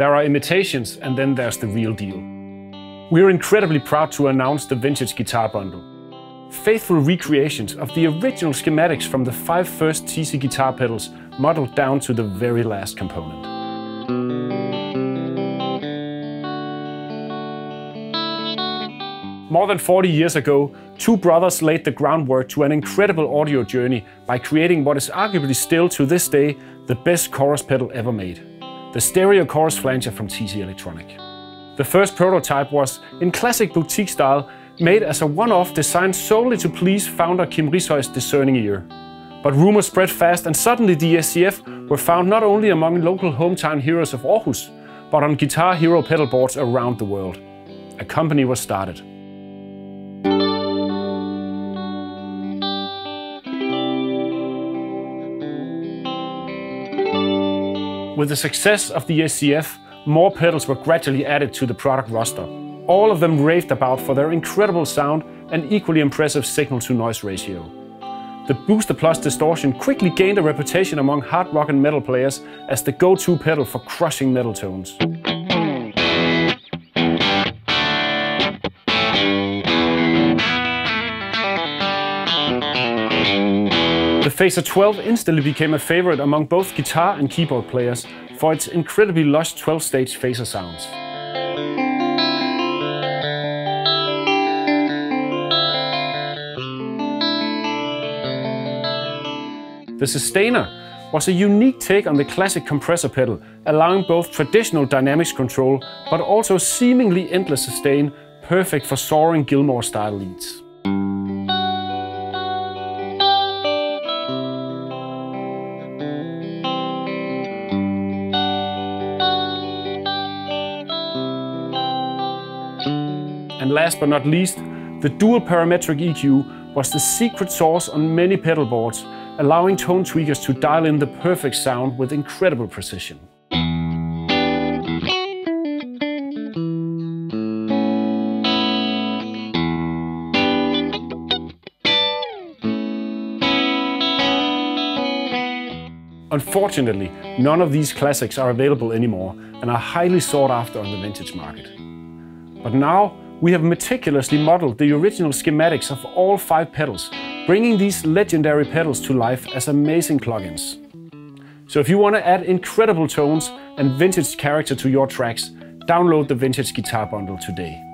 There are imitations and then there's the real deal. We are incredibly proud to announce the Vintage Guitar Bundle. Faithful recreations of the original schematics from the five first TC guitar pedals modeled down to the very last component. More than 40 years ago, two brothers laid the groundwork to an incredible audio journey by creating what is arguably still to this day the best chorus pedal ever made, the stereo chorus flanger from TC Electronic. The first prototype was, in classic boutique style, made as a one-off designed solely to please founder Kim Rishøj's discerning ear. But rumors spread fast and suddenly the SCF were found not only among local hometown heroes of Aarhus, but on Guitar Hero pedal boards around the world. A company was started. With the success of the SCF, more pedals were gradually added to the product roster. All of them raved about for their incredible sound and equally impressive signal-to-noise ratio. The Booster Plus distortion quickly gained a reputation among hard rock and metal players as the go-to pedal for crushing metal tones. The Phaser 12 instantly became a favorite among both guitar and keyboard players for its incredibly lush 12-stage phaser sounds. The Sustainer was a unique take on the classic compressor pedal, allowing both traditional dynamics control but also seemingly endless sustain, perfect for soaring Gilmour-style leads. And last but not least, the dual parametric EQ was the secret sauce on many pedal boards, allowing tone tweakers to dial in the perfect sound with incredible precision. Unfortunately, none of these classics are available anymore and are highly sought after on the vintage market. But now, we have meticulously modeled the original schematics of all five pedals, bringing these legendary pedals to life as amazing plugins. So if you want to add incredible tones and vintage character to your tracks, download the Vintage Guitar Bundle today.